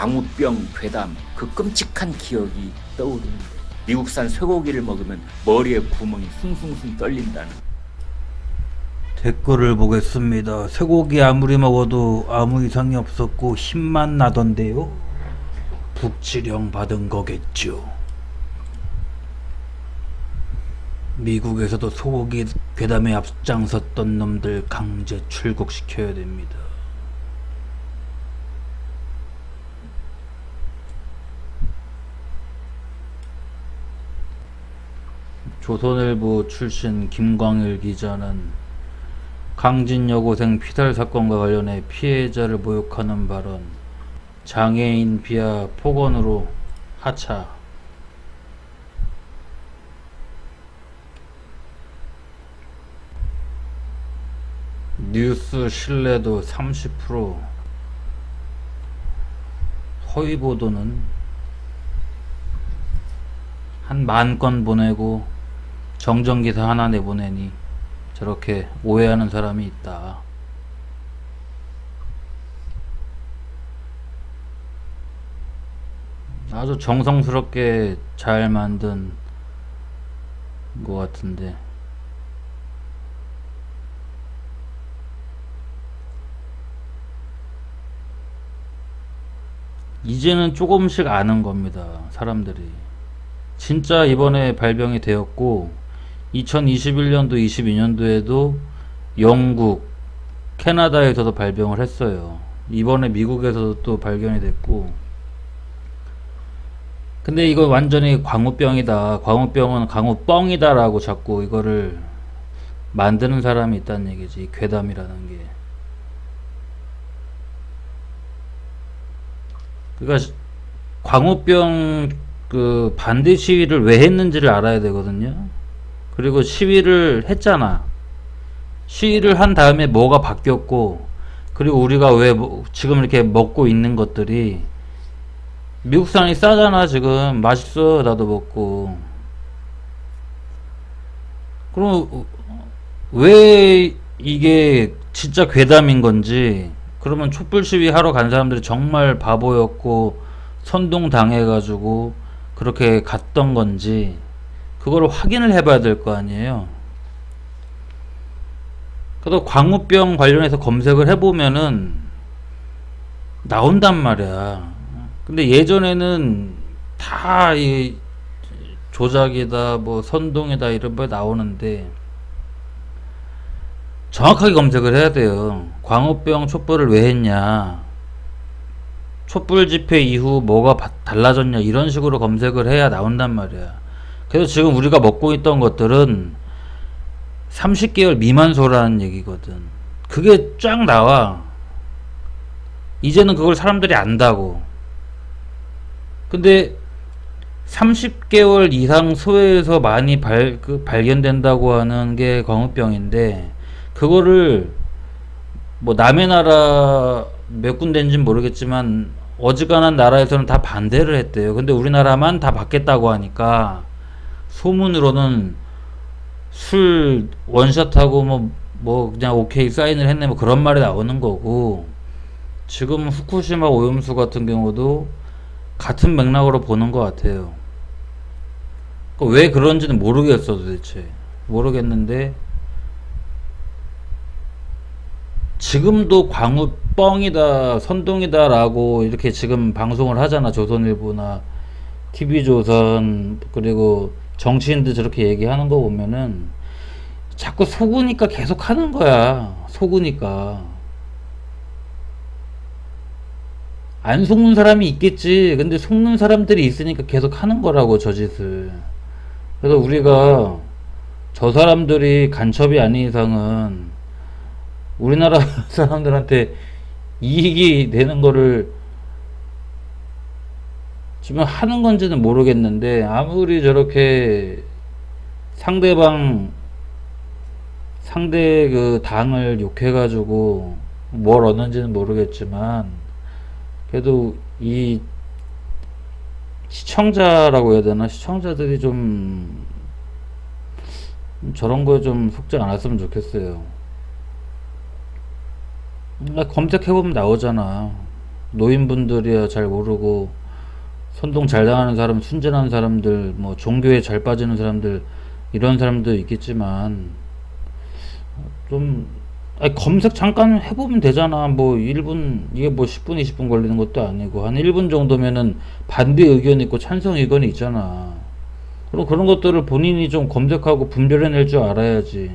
광우병, 괴담 그 끔찍한 기억이 떠오르는데 미국산 쇠고기를 먹으면 머리에 구멍이 숭숭숭 떨린다는 댓글을 보겠습니다. 쇠고기 아무리 먹어도 아무 이상이 없었고 힘만 나던데요. 북치령 받은 거겠죠. 미국에서도 소고기 괴담에 앞장섰던 놈들 강제 출국시켜야 됩니다. 조선일보 출신 김광일 기자는 강진 여고생 피살 사건과 관련해 피해자를 모욕하는 발언, 장애인 비하 폭언으로 하차. 뉴스 신뢰도 30% 허위 보도는 한 만 건 보내고 정정기사 하나 내보내니 저렇게 오해하는 사람이 있다. 아주 정성스럽게 잘 만든 것 같은데 이제는 조금씩 아는 겁니다. 사람들이. 진짜 이번에 발병이 되었고 2021년도 22년도에도 영국, 캐나다에서도 발병을 했어요. 이번에 미국에서도 또 발견이 됐고 근데 이거 완전히 광우병이다. 광우병은 광우뻥이다 라고 자꾸 이거를 만드는 사람이 있다는 얘기지. 괴담이라는 게. 그러니까 광우병 그 반대 시위를 왜 했는지를 알아야 되거든요. 그리고 시위를 했잖아. 시위를 한 다음에 뭐가 바뀌었고, 그리고 우리가 왜뭐 지금 이렇게 먹고 있는 것들이 미국산이 싸잖아 지금 맛있어 나도 먹고. 그럼 왜 이게 진짜 괴담인 건지 그러면 촛불 시위 하러 간 사람들이 정말 바보였고 선동 당해가지고 그렇게 갔던 건지 그거를 확인을 해봐야 될 거 아니에요. 그래도 광우병 관련해서 검색을 해보면은 나온단 말이야. 근데 예전에는 다 이 조작이다, 뭐 선동이다 이런 거 나오는데 정확하게 검색을 해야 돼요. 광우병 촛불을 왜 했냐? 촛불 집회 이후 뭐가 달라졌냐? 이런 식으로 검색을 해야 나온단 말이야. 그래서 지금 우리가 먹고 있던 것들은 30개월 미만소라는 얘기거든. 그게 쫙 나와. 이제는 그걸 사람들이 안다고. 근데 30개월 이상 소에서 많이 발, 그 발견된다고 하는 게 광우병인데, 그거를 뭐 남의 나라 몇 군데인지는 모르겠지만 어지간한 나라에서는 다 반대를 했대요. 근데 우리나라만 다 받겠다고 하니까 소문으로는 술 원샷하고 뭐, 뭐 그냥 오케이 사인을 했네 뭐 그런 말이 나오는 거고 지금 후쿠시마 오염수 같은 경우도 같은 맥락으로 보는 것 같아요. 왜 그런지는 모르겠어 도대체 모르겠는데 지금도 광우 뻥이다 선동이다 라고 이렇게 지금 방송을 하잖아 조선일보나 TV조선 그리고 정치인들 저렇게 얘기하는 거 보면은 자꾸 속으니까 계속 하는 거야. 속으니까. 안 속는 사람이 있겠지. 근데 속는 사람들이 있으니까 계속 하는 거라고 저 짓을. 그래서 우리가 저 사람들이 간첩이 아닌 이상은 우리나라 사람들한테 이익이 되는 거를 지금 하는 건지는 모르겠는데 아무리 저렇게 상대방 상대 그 당을 욕해가지고 뭘 얻는지는 모르겠지만 그래도 이 시청자라고 해야 되나 시청자들이 좀 저런 거에 좀 속지 않았으면 좋겠어요. 검색해보면 나오잖아. 노인분들이야 잘 모르고 선동 잘 당하는 사람, 순진한 사람들, 뭐 종교에 잘 빠지는 사람들 이런 사람도 있겠지만 좀 아니, 검색 잠깐 해보면 되잖아. 뭐 1분 이게 뭐 10분, 20분 걸리는 것도 아니고 한 1분 정도면은 반대 의견 있고 찬성 의견이 있잖아. 그럼 그런 것들을 본인이 좀 검색하고 분별해낼 줄 알아야지.